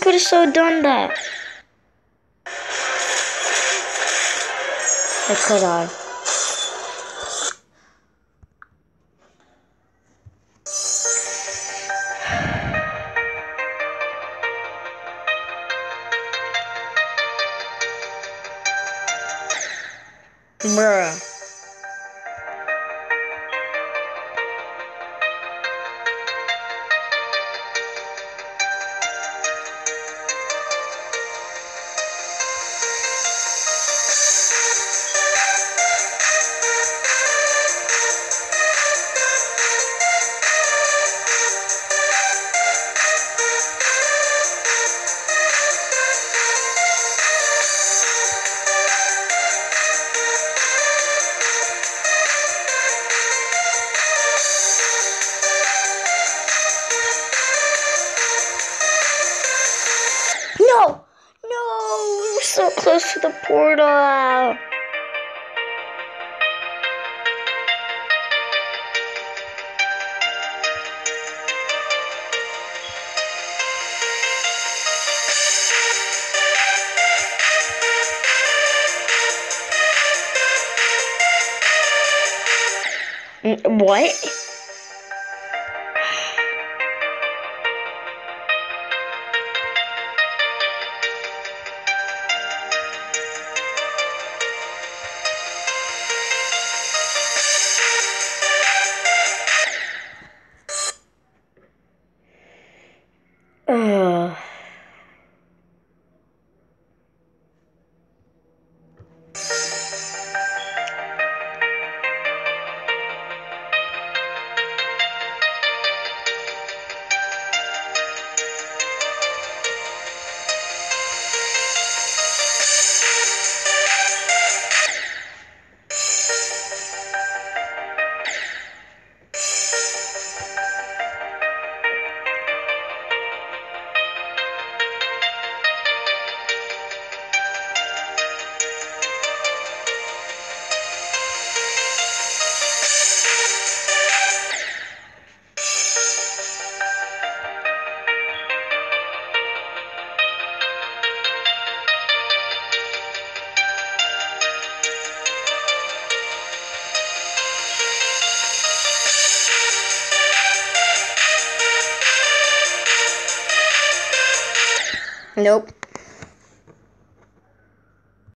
could have so done that. I could have. Bruh. Close to the portal. Mm, What? Ugh. Nope.